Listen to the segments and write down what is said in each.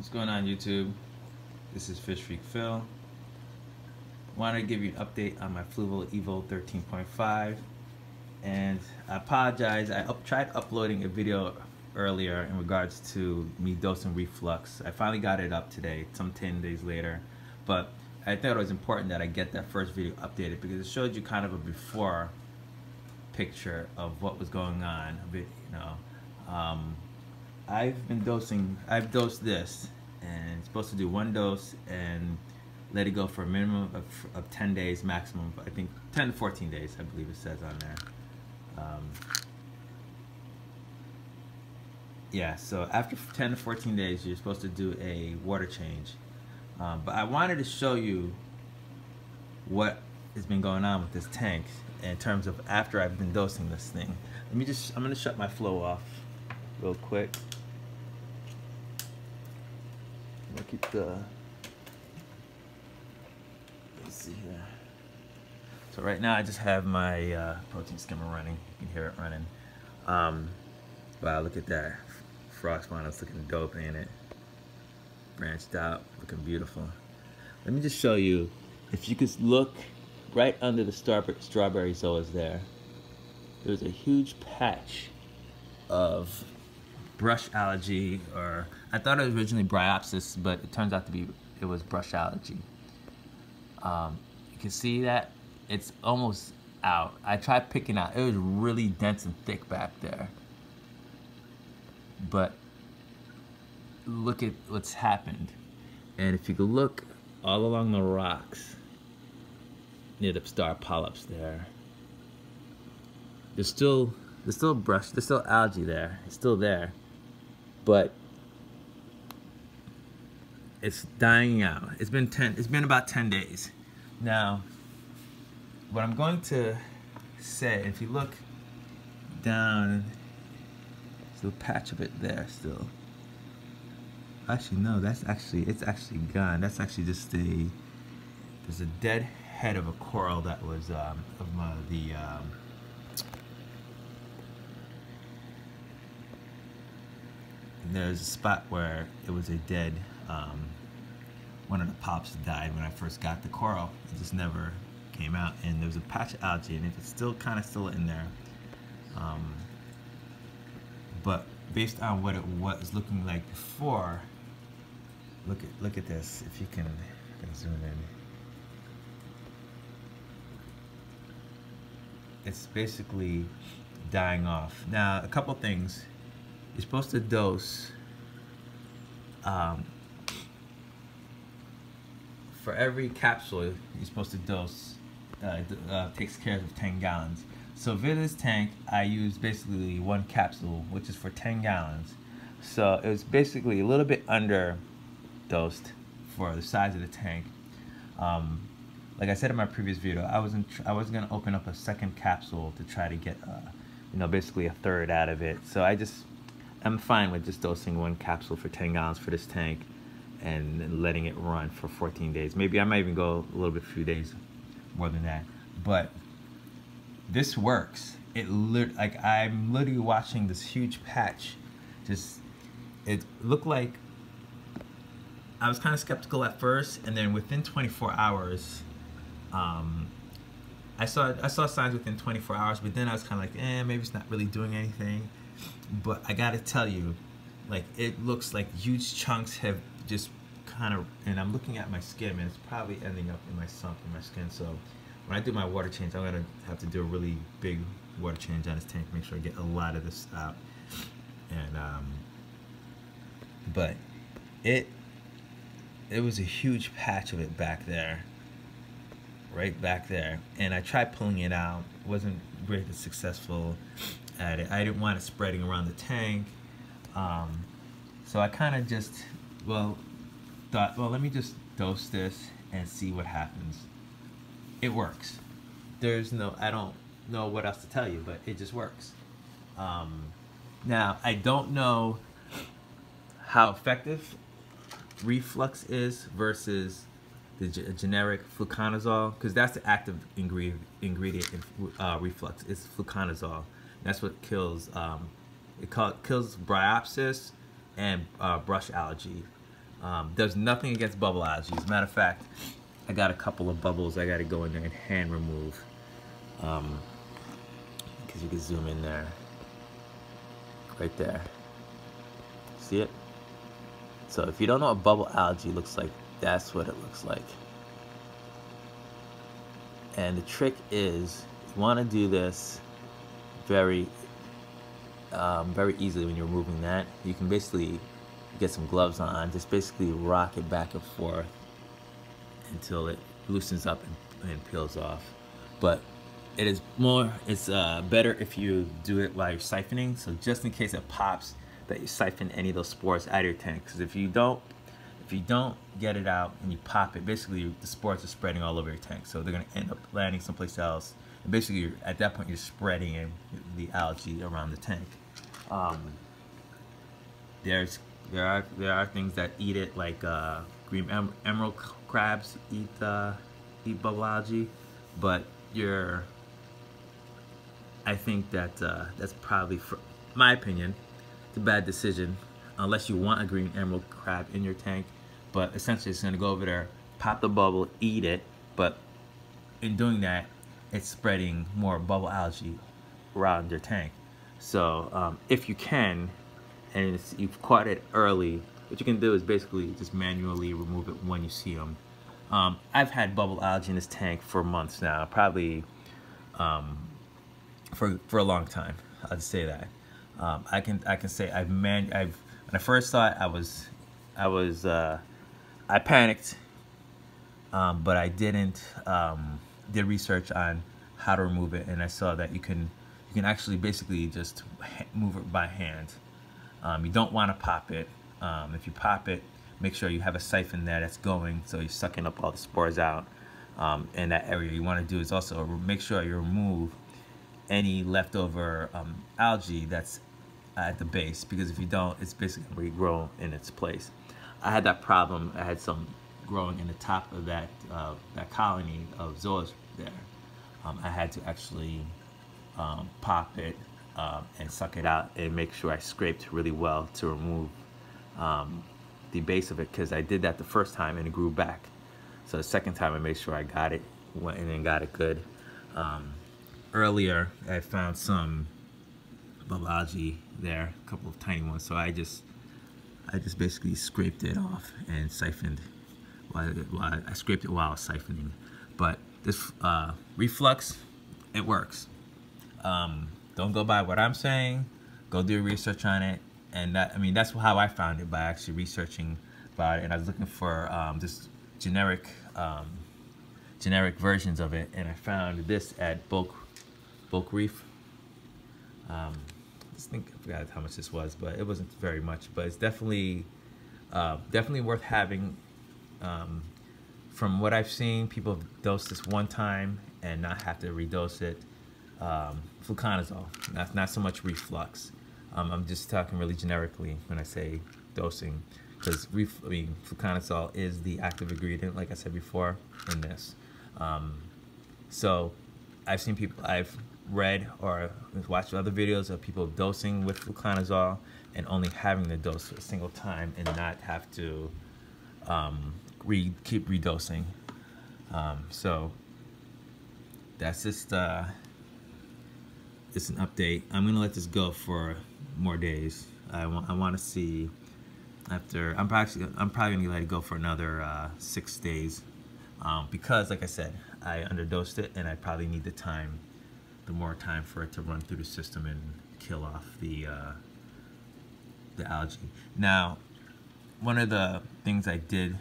What's going on YouTube? This is Fish Freak Phil. Wanted to give you an update on my Fluval Evo 13.5 and I apologize, I up, tried uploading a video earlier in regards to me dosing Reef Flux. I finally got it up today, some 10 days later, but I thought it was important that I get that first video updated because it showed you kind of a before picture of what was going on, a bit, you know. Um, I've been dosing, I've dosed this and it's supposed to do one dose and let it go for a minimum of, of 10 days maximum, I think 10 to 14 days, I believe it says on there. Um, yeah, so after 10 to 14 days, you're supposed to do a water change. Um, but I wanted to show you what has been going on with this tank in terms of after I've been dosing this thing. Let me just, I'm gonna shut my flow off real quick. I'll keep the, let's see here. So right now I just have my uh, protein skimmer running. You can hear it running. Um, wow, look at that. Spawn is looking dope, ain't it? Branched out, looking beautiful. Let me just show you, if you could look right under the strawberry zoas there, there's a huge patch of brush algae, or I thought it was originally bryopsis, but it turns out to be, it was brush algae. Um, you can see that it's almost out. I tried picking out, it was really dense and thick back there. But look at what's happened. And if you could look all along the rocks near the star polyps there, there's still there's still brush, there's still algae there. It's still there. But it's dying out. It's been 10 it's been about 10 days. Now, what I'm going to say, if you look down, there's a patch of it there still. Actually, no, that's actually, it's actually gone. That's actually just a, there's a dead head of a coral that was, um, of my, the, um, there's a spot where it was a dead, um, one of the pops died when I first got the coral. It just never came out. And there was a patch of algae and it's still kind of still in there. Um, but based on what it was looking like before look at look at this if you can, can zoom in. It's basically dying off. Now a couple things you're supposed to dose um, for every capsule you're supposed to dose uh, uh, takes care of 10 gallons. So for this tank, I use basically one capsule, which is for 10 gallons. So it was basically a little bit under dosed for the size of the tank. Um, like I said in my previous video, I wasn't I wasn't gonna open up a second capsule to try to get, uh, you know, basically a third out of it. So I just I'm fine with just dosing one capsule for 10 gallons for this tank and letting it run for 14 days. Maybe I might even go a little bit few days more than that. But this works. It like I'm literally watching this huge patch. Just it looked like I was kind of skeptical at first, and then within 24 hours, um, I saw I saw signs within 24 hours. But then I was kind of like, eh, maybe it's not really doing anything. But I gotta tell you, like it looks like huge chunks have just kind of, and I'm looking at my skin, and it's probably ending up in my sump in my skin. So when I do my water change, I'm gonna have to do a really big water change on this tank, make sure I get a lot of this out. And um, but it it was a huge patch of it back there, right back there, and I tried pulling it out. wasn't very successful. I didn't want it spreading around the tank. Um, so I kind of just, well, thought, well, let me just dose this and see what happens. It works. There's no, I don't know what else to tell you, but it just works. Um, now, I don't know how effective Reef Flux is versus the generic fluconazole, because that's the active ingredient, ingredient in uh, Reef Flux. It's fluconazole. That's what kills, um, it kills bryopsis and uh, brush algae. Um, there's nothing against bubble algae. As a matter of fact, I got a couple of bubbles I got to go in there and hand remove. Um, because you can zoom in there. Right there. See it? So if you don't know what bubble algae looks like, that's what it looks like. And the trick is, you want to do this very, um, very easily when you're removing that. You can basically get some gloves on, just basically rock it back and forth until it loosens up and, and peels off. But it is more, it's uh, better if you do it while you're siphoning. So just in case it pops, that you siphon any of those spores out of your tank. Because if you don't, if you don't get it out and you pop it, basically the spores are spreading all over your tank. So they're gonna end up landing someplace else. Basically, at that point, you're spreading the algae around the tank. Um, there's there are there are things that eat it, like uh, green em emerald crabs eat uh, eat bubble algae, but you're I think that uh, that's probably, for my opinion, it's a bad decision unless you want a green emerald crab in your tank. But essentially, it's going to go over there, pop the bubble, eat it. But in doing that, it's spreading more bubble algae around your tank. So um, if you can, and you've caught it early, what you can do is basically just manually remove it when you see them. Um, I've had bubble algae in this tank for months now, probably um, for for a long time. I'll say that. Um, I can I can say I've man I've when I first saw it I was I was uh, I panicked, um, but I didn't um, did research on how to remove it, and I saw that you can you can actually basically just move it by hand. Um, you don't want to pop it. Um, if you pop it, make sure you have a siphon there that's going, so you're sucking up all the spores out um, in that area. You want to do is also make sure you remove any leftover um, algae that's at the base because if you don't, it's basically regrow in its place. I had that problem. I had some growing in the top of that uh, that colony of zoas there. Um, I had to actually um, pop it um, and suck it out and make sure I scraped really well to remove um, the base of it because I did that the first time and it grew back. So the second time I made sure I got it, went in and got it good. Um, earlier I found some algae there, a couple of tiny ones. So I just I just basically scraped it off and siphoned. While I scraped it while I was siphoning. But this uh, Reef Flux, it works. Um, don't go by what I'm saying. Go do research on it. And that, I mean, that's how I found it by actually researching about it. And I was looking for um, just generic, um, generic versions of it. And I found this at Bulk bulk reef. Um, I think I forgot how much this was, but it wasn't very much. But it's definitely uh, definitely worth having. Um, from what I've seen, people have dosed this one time and not have to redose it. Um, fluconazole, not, not so much Reef Flux. Um, I'm just talking really generically when I say dosing, because I mean, fluconazole is the active ingredient, like I said before, in this. Um, so I've seen people, I've read or watched other videos of people dosing with fluconazole and only having the dose a single time and not have to um, re keep redosing. Um, so that's just uh, it's an update. I'm gonna let this go for more days. I want I want to see after I'm probably I'm probably gonna let it go for another uh, six days um, because like I said I underdosed it and I probably need the time the more time for it to run through the system and kill off the uh, the algae. Now, one of the things I did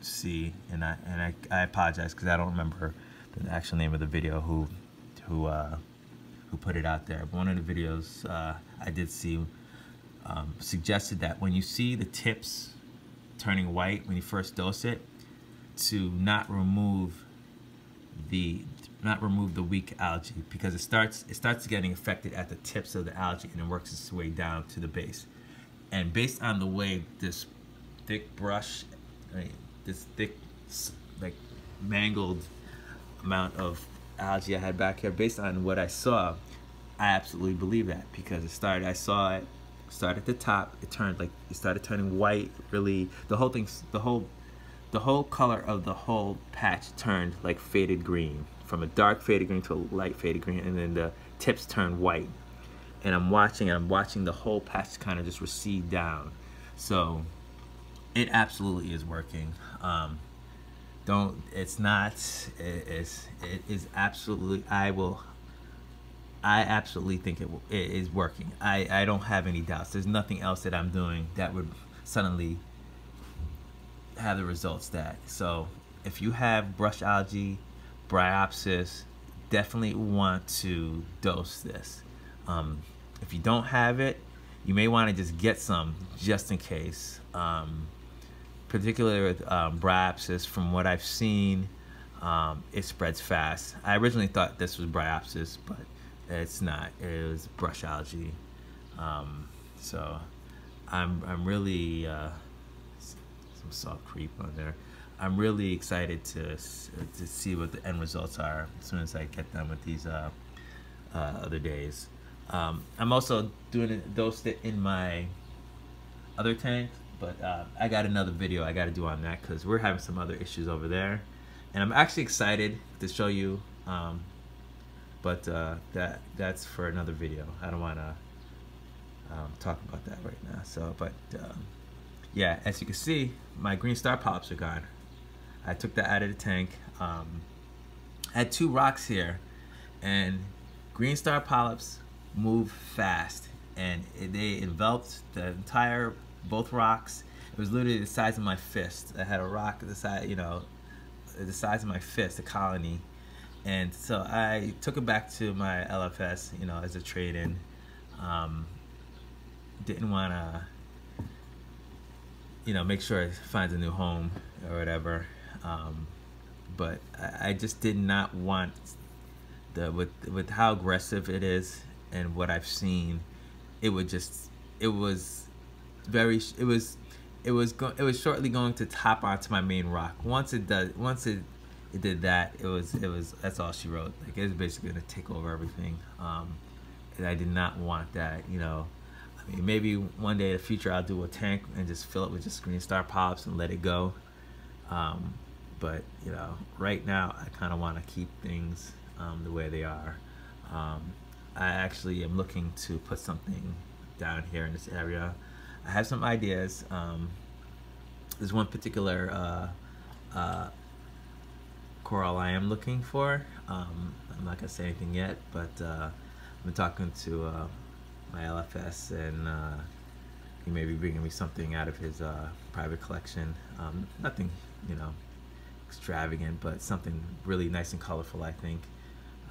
see, and I and I, I apologize because I don't remember the actual name of the video who who uh, who put it out there. But one of the videos uh, I did see um, suggested that when you see the tips turning white when you first dose it, to not remove the not remove the weak algae because it starts it starts getting affected at the tips of the algae and it works its way down to the base. And based on the way this thick brush, this thick like mangled amount of algae I had back here, based on what I saw, I absolutely believe that because it started. I saw it Start at the top. It turned like it started turning white. Really, the whole thing, the whole, the whole color of the whole patch turned like faded green, from a dark faded green to a light faded green, and then the tips turned white. And I'm watching, and I'm watching the whole patch kind of just recede down. So, it absolutely is working. Um, don't. It's not. It is. It is absolutely. I will I absolutely think it, it is working. I, I don't have any doubts. There's nothing else that I'm doing that would suddenly have the results that. So if you have brush algae, bryopsis, definitely want to dose this. Um, if you don't have it, you may want to just get some just in case. Um, particularly with um, bryopsis, from what I've seen, um, it spreads fast. I originally thought this was bryopsis, but it's not. It was brush algae. Um, so I'm I'm really uh, some soft creep on there. I'm really excited to to see what the end results are as soon as I get done with these uh, uh, other days. Um, I'm also doing it in my other tank, but uh, I got another video I got to do on that because we're having some other issues over there, and I'm actually excited to show you um, but uh, that that's for another video. I don't want to um, talk about that right now. So, but um, yeah, as you can see, my green star polyps are gone. I took that out of the tank. Um, I had two rocks here, and green star polyps move fast, and they enveloped the entire both rocks. It was literally the size of my fist. I had a rock the size, you know, the size of my fist, a colony, and so I took it back to my LFS, you know, as a trade-in. Um, didn't want to, you know, make sure it finds a new home or whatever. Um, but I, I just did not want the with with how aggressive it is and what I've seen, it would just it was very it was it was go, it was shortly going to top onto my main rock. Once it does, once it it did that. It was it was that's all she wrote. Like it was basically gonna take over everything. Um, and I did not want that. You know, I mean maybe one day in the future I'll do a tank and just fill it with just green star polyps and let it go. Um, but you know, right now I kind of want to keep things um, the way they are. Um, I actually am looking to put something down here in this area. I have some ideas. Um, there's one particular uh, uh, coral I am looking for. Um, I'm not gonna say anything yet, but uh, I've been talking to uh, my LFS and uh, he may be bringing me something out of his uh, private collection. Um, nothing, you know, extravagant, but something really nice and colorful, I think.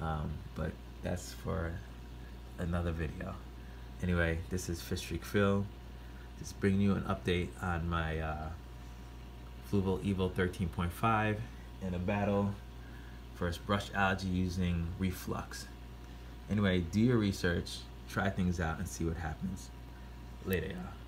Um, but that's for another video. Anyway, this is Fish Freak Phil. Just bringing you an update on my uh, Fluval Evo 13.5 in a battle for brush algae using Reef Flux. Anyway, do your research, try things out, and see what happens. Later, y'all.